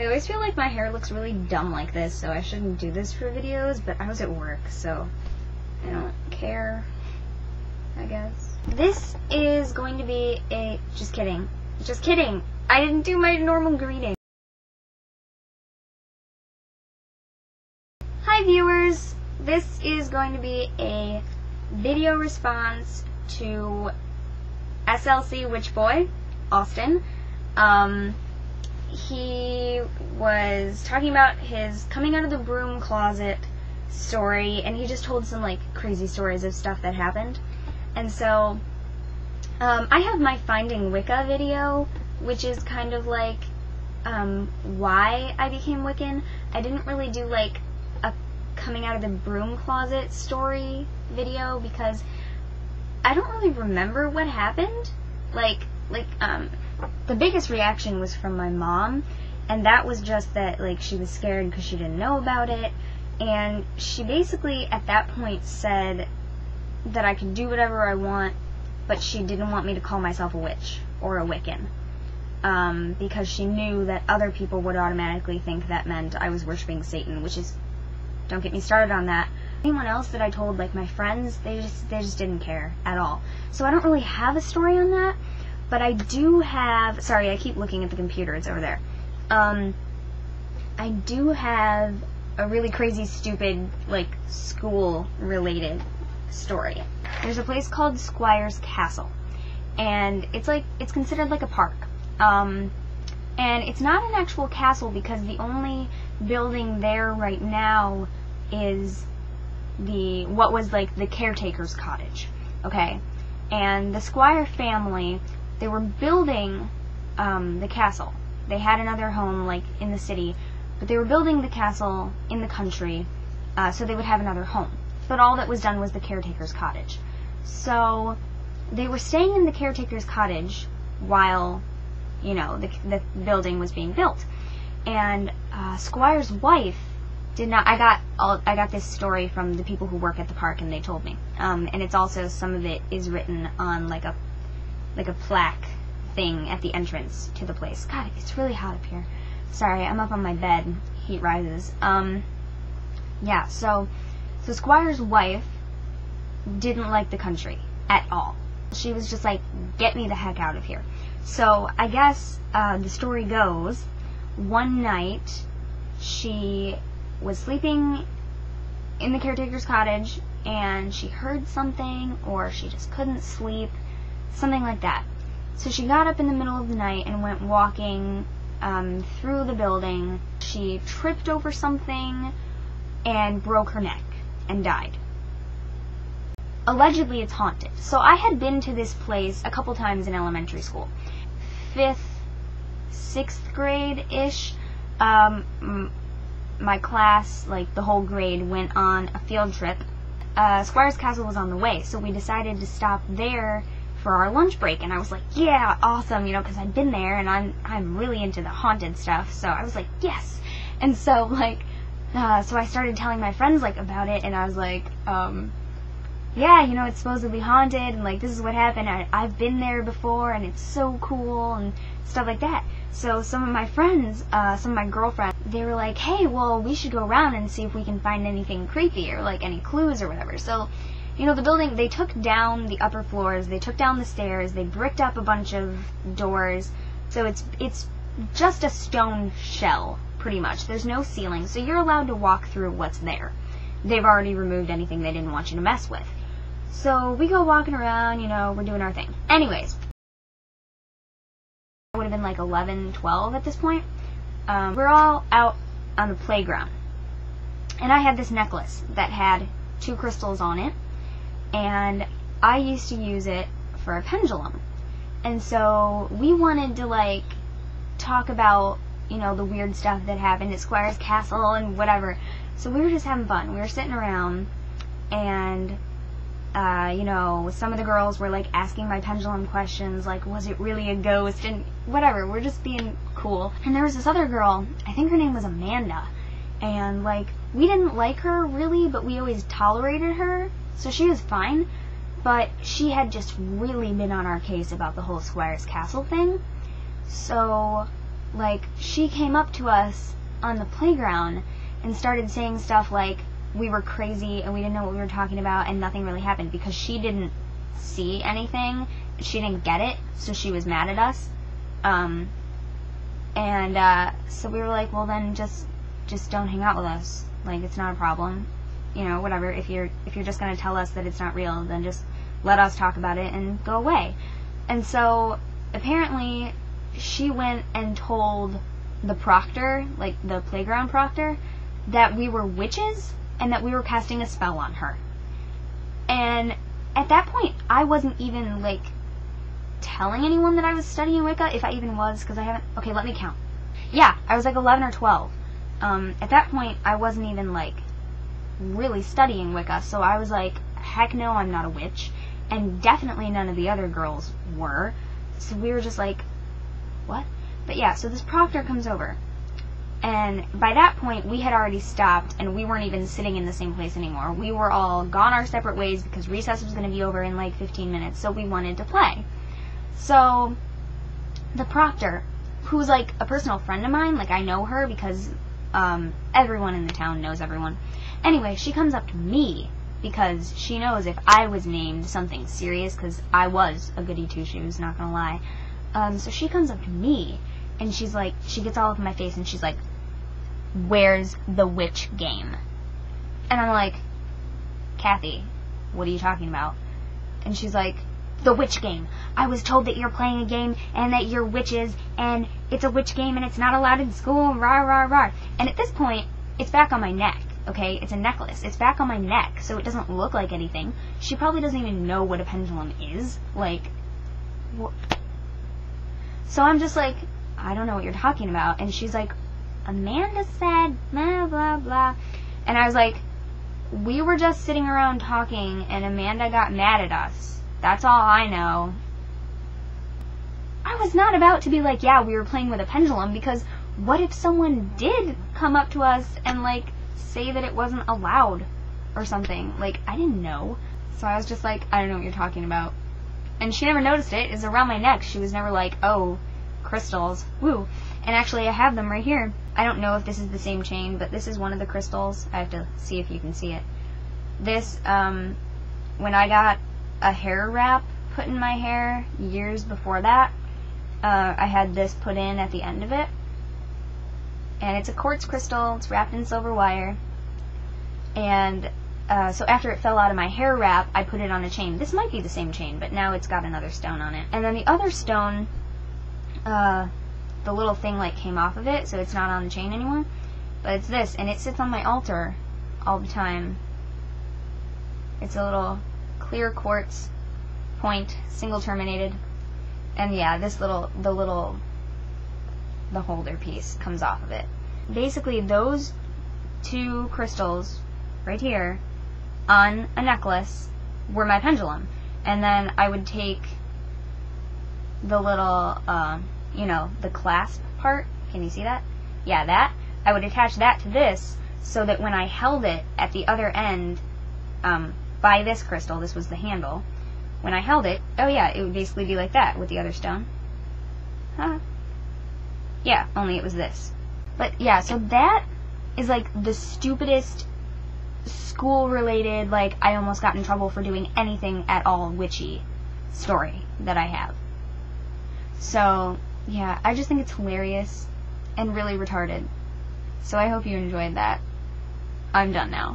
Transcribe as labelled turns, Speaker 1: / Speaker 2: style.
Speaker 1: I always feel like my hair looks really dumb like this, so I shouldn't do this for videos, but I was at work, so I don't care, I guess. This is going to be a, just kidding, just kidding, I didn't do my normal greeting. Hi viewers, this is going to be a video response to SLC Witch Boy, Austin. Um, he was talking about his coming out of the broom closet story, and he just told some like crazy stories of stuff that happened. And so, um, I have my Finding Wicca video, which is kind of like um, why I became Wiccan. I didn't really do like a coming out of the broom closet story video because I don't really remember what happened. Like, like, um, the biggest reaction was from my mom, and that was just that like she was scared because she didn't know about it, and she basically at that point said that I could do whatever I want, but she didn't want me to call myself a witch or a Wiccan. Um, because she knew that other people would automatically think that meant I was worshiping Satan, which is, don't get me started on that. Anyone else that I told, like my friends, they just they just didn't care at all. So I don't really have a story on that. But I do have, sorry, I keep looking at the computer, it's over there. Um, I do have a really crazy, stupid, like, school-related story. There's a place called Squire's Castle, and it's like, it's considered like a park. Um, and it's not an actual castle because the only building there right now is the, what was like the caretaker's cottage, okay? And the Squire family they were building um, the castle. They had another home, like, in the city, but they were building the castle in the country uh, so they would have another home. But all that was done was the caretaker's cottage. So they were staying in the caretaker's cottage while, you know, the, the building was being built. And uh, Squire's wife did not. I got all. I got this story from the people who work at the park, and they told me. Um, and it's also some of it is written on like a like a plaque thing at the entrance to the place. God, it's really hot up here. Sorry, I'm up on my bed. Heat rises. Um, yeah, so, so Squire's wife didn't like the country at all. She was just like, get me the heck out of here. So, I guess, uh, the story goes, one night, she was sleeping in the caretaker's cottage, and she heard something, or she just couldn't sleep, something like that. So she got up in the middle of the night and went walking um, through the building. She tripped over something and broke her neck and died. Allegedly, it's haunted. So I had been to this place a couple times in elementary school. Fifth, sixth grade ish. Um, my class, like the whole grade, went on a field trip. Uh, Squire's Castle was on the way, so we decided to stop there for our lunch break and I was like, yeah, awesome, you know, because I'd been there and I'm I'm really into the haunted stuff, so I was like, yes. And so like, uh, so I started telling my friends like about it, and I was like, um, yeah, you know, it's supposedly haunted, and like this is what happened. I, I've been there before, and it's so cool and stuff like that. So some of my friends, uh, some of my girlfriends, they were like, hey, well, we should go around and see if we can find anything creepy or like any clues or whatever. So you know, the building, they took down the upper floors, they took down the stairs, they bricked up a bunch of doors. So it's, it's just a stone shell, pretty much. There's no ceiling, so you're allowed to walk through what's there. They've already removed anything they didn't want you to mess with. So we go walking around, you know, we're doing our thing. Anyways, I would have been like 11, 12 at this point. Um, we're all out on the playground. And I had this necklace that had two crystals on it and I used to use it for a pendulum. And so we wanted to like talk about, you know, the weird stuff that happened at Squire's Castle and whatever. So we were just having fun. We were sitting around and uh, you know, some of the girls were like asking my pendulum questions, like, was it really a ghost? And whatever, we're just being cool. And there was this other girl, I think her name was Amanda. And like, we didn't like her really, but we always tolerated her. So she was fine, but she had just really been on our case about the whole Squire's Castle thing. So like she came up to us on the playground and started saying stuff like we were crazy and we didn't know what we were talking about and nothing really happened because she didn't see anything. She didn't get it, so she was mad at us. Um, and uh, so we were like, well then just just don't hang out with us. Like it's not a problem. You know, whatever. If you're if you're just gonna tell us that it's not real, then just let us talk about it and go away. And so apparently she went and told the proctor, like the playground proctor, that we were witches and that we were casting a spell on her. And at that point, I wasn't even like telling anyone that I was studying Wicca, if I even was, because I haven't. Okay, let me count. Yeah, I was like 11 or 12. Um, at that point, I wasn't even like really studying Wicca, so I was like, heck no, I'm not a witch. And definitely none of the other girls were. So we were just like, what? But yeah, so this proctor comes over. And by that point, we had already stopped, and we weren't even sitting in the same place anymore. We were all gone our separate ways because recess was going to be over in like 15 minutes, so we wanted to play. So, the proctor, who's like a personal friend of mine, like I know her because um, everyone in the town knows everyone. Anyway, she comes up to me because she knows if I was named something serious, because I was a goody two shoes, not gonna lie. Um, so she comes up to me and she's like, she gets all up in my face and she's like, where's the witch game? And I'm like, Kathy, what are you talking about? And she's like, the witch game. I was told that you're playing a game and that you're witches and it's a witch game and it's not allowed in school, rah, rah, rah. And at this point, it's back on my neck, okay? It's a necklace. It's back on my neck, so it doesn't look like anything. She probably doesn't even know what a pendulum is. Like, wh- so I'm just like, I don't know what you're talking about. And she's like, Amanda said, blah, blah, blah. And I was like, we were just sitting around talking and Amanda got mad at us. That's all I know. I was not about to be like, yeah, we were playing with a pendulum because what if someone did come up to us and like say that it wasn't allowed or something? Like, I didn't know. So I was just like, I don't know what you're talking about. And she never noticed it. It's around my neck. She was never like, oh, crystals. Woo. And actually, I have them right here. I don't know if this is the same chain, but this is one of the crystals. I have to see if you can see it. This, um, when I got a hair wrap put in my hair years before that, uh, I had this put in at the end of it. And it's a quartz crystal. It's wrapped in silver wire. And uh, so after it fell out of my hair wrap, I put it on a chain. This might be the same chain, but now it's got another stone on it. And then the other stone, uh, the little thing like came off of it, so it's not on the chain anymore. But it's this, and it sits on my altar all the time. It's a little clear quartz point, single terminated. And yeah, this little, the little, the holder piece comes off of it. Basically, those two crystals right here on a necklace were my pendulum. And then I would take the little, uh, you know, the clasp part. Can you see that? Yeah, that. I would attach that to this so that when I held it at the other end um, by this crystal, this was the handle, when I held it, oh yeah, it would basically be like that with the other stone. Huh. Yeah, only it was this. But yeah, so that is like the stupidest school related, like I almost got in trouble for doing anything at all witchy story that I have. So, yeah, I just think it's hilarious and really retarded. So I hope you enjoyed that. I'm done now.